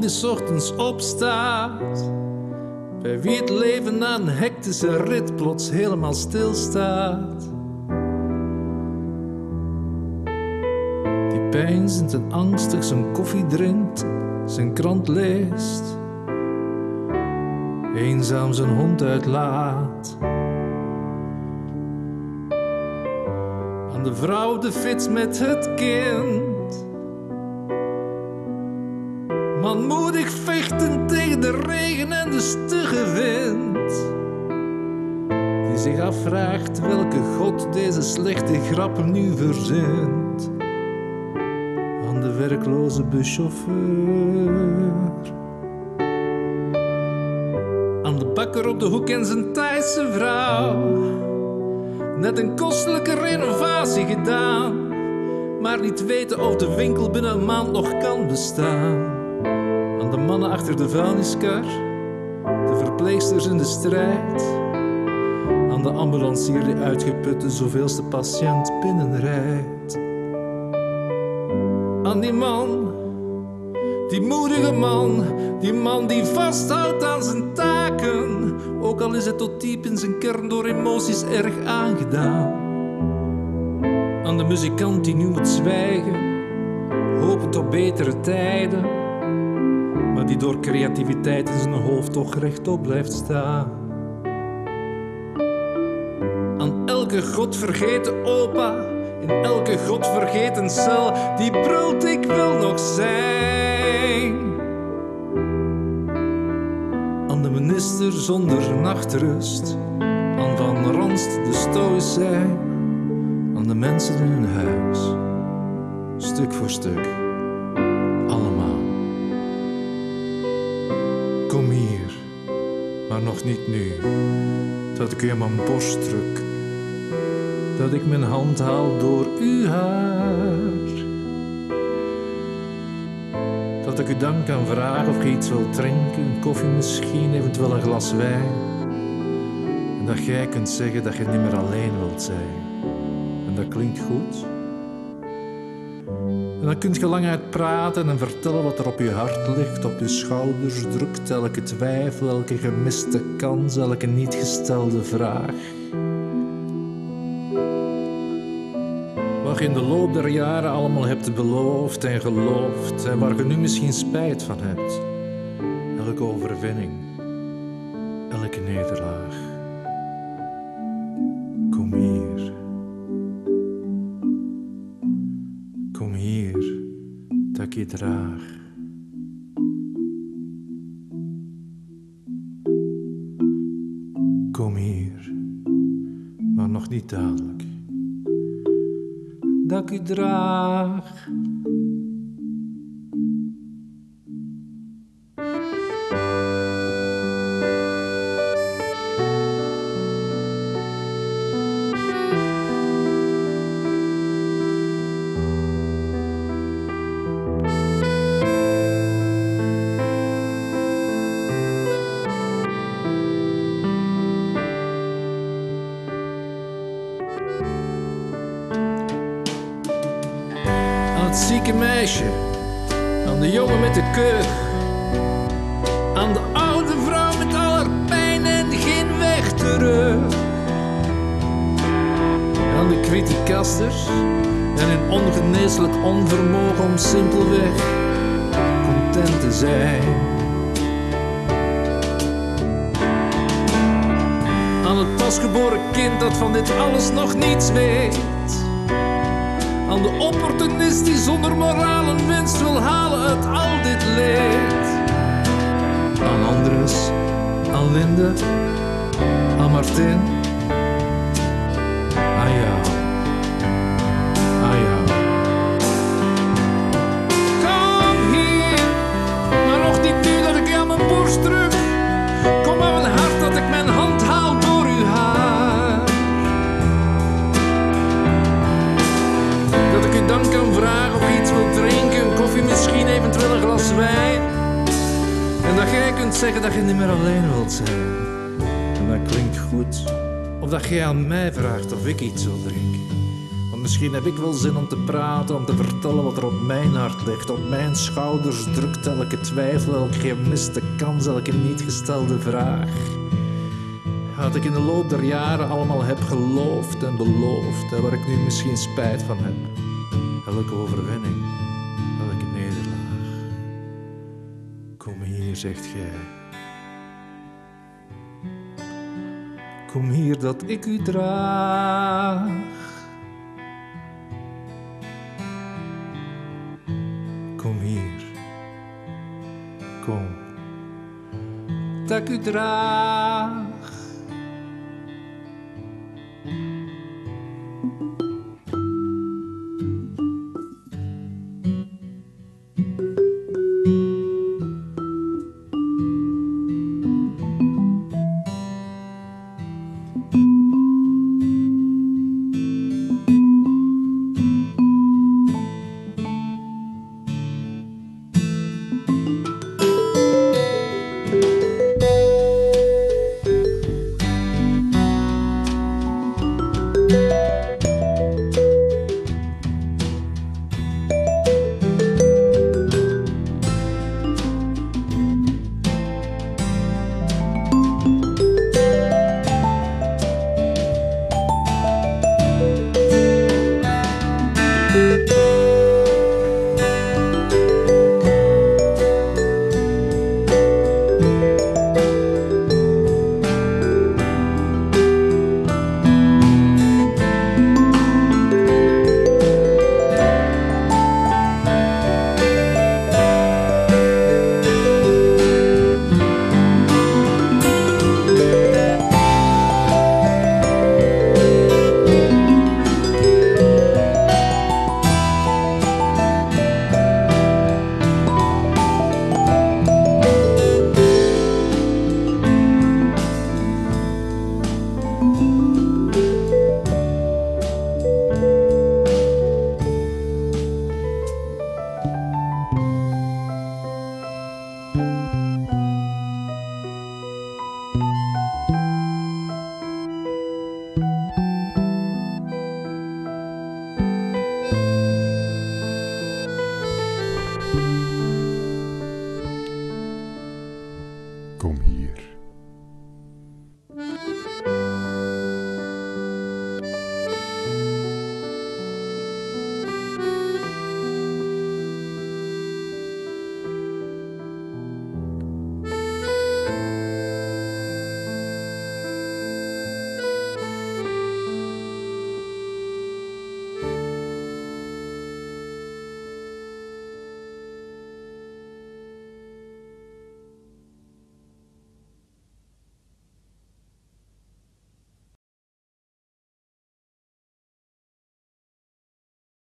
man die ochtends opstaat. Bij wie het leven na een hectische rit plots helemaal stilstaat. Die pijnzend en angstig zijn koffie drinkt, zijn krant leest. Eenzaam zijn hond uitlaat. Aan de vrouw de fiets met het kind. Manmoedig vechten tegen de regen en de stugge wind. Die zich afvraagt welke god deze slechte grappen nu verzint. Aan de werkloze buschauffeur. Aan de bakker op de hoek en zijn Thaise vrouw. Net een kostelijke renovatie gedaan. Maar niet weten of de winkel binnen een maand nog kan bestaan. Aan de mannen achter de vuilniskar. De verpleegsters in de strijd. Aan de ambulancier die uitgeput de zoveelste patiënt binnenrijdt. Aan die man, die moedige man, die man die vasthoudt aan zijn taken. Ook al is het tot diep in zijn kern door emoties erg aangedaan. Aan de muzikant die nu moet zwijgen, hopend op betere tijden. Maar die door creativiteit in zijn hoofd toch rechtop blijft staan. Aan elke godvergeten opa, in elke godvergeten cel, die brult ik wil nog zijn. Aan de minister zonder nachtrust, aan Van Ranst de stoïcijn, aan de mensen in hun huis, stuk voor stuk, Kom hier, maar nog niet nu, dat ik u aan mijn borst druk, dat ik mijn hand haal door uw haar. Dat ik u dan kan vragen of je iets wilt drinken, een koffie misschien, eventueel een glas wijn. En dat jij kunt zeggen dat je niet meer alleen wilt zijn. En dat klinkt goed. En dan kun je lang uitpraten en vertellen wat er op je hart ligt, op je schouders drukt, elke twijfel, elke gemiste kans, elke niet gestelde vraag. Wat je in de loop der jaren allemaal hebt beloofd en geloofd en waar je nu misschien spijt van hebt. Elke overwinning, elke nederlaag. Je draag. Kom hier, maar nog niet dadelijk. Dat ik draag. Het zieke meisje, aan de jongen met de keug, aan de oude vrouw met al haar pijn en geen weg terug. Aan de criticasters en hun ongeneeslijk onvermogen om simpelweg content te zijn. Aan het pasgeboren kind dat van dit alles nog niets weet. Aan de opportunist die zonder moraal een winst wil halen uit al dit leed. Aan Andres, aan Linde, aan Martin. Aan jou. Dan kan vragen of je iets wilt drinken, koffie misschien, eventueel een glas wijn. En dat jij kunt zeggen dat je niet meer alleen wilt zijn. En dat klinkt goed. Of dat jij aan mij vraagt of ik iets wil drinken. Want Misschien heb ik wel zin om te praten, om te vertellen wat er op mijn hart ligt. Op mijn schouders drukt elke twijfel, elke gemiste kans, elke niet gestelde vraag. Wat ik in de loop der jaren allemaal heb geloofd en beloofd en waar ik nu misschien spijt van heb. Elke overwinning, elke nederlaag. Kom hier, zegt gij. Kom hier dat ik u draag. Kom hier. Kom. Dat u draag.